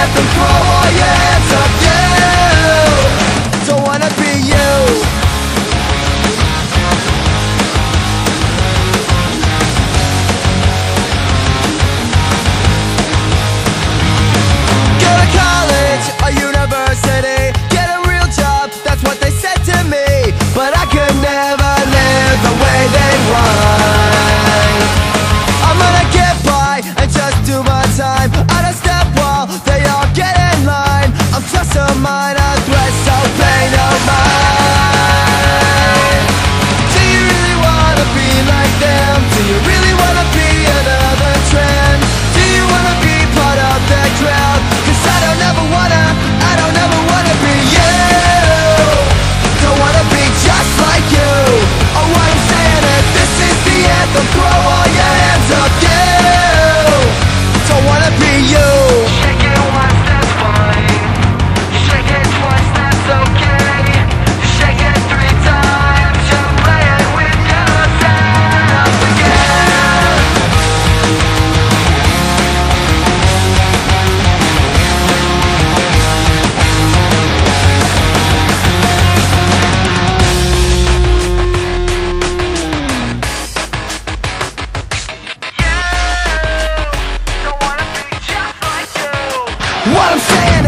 не приховується. what I'm saying?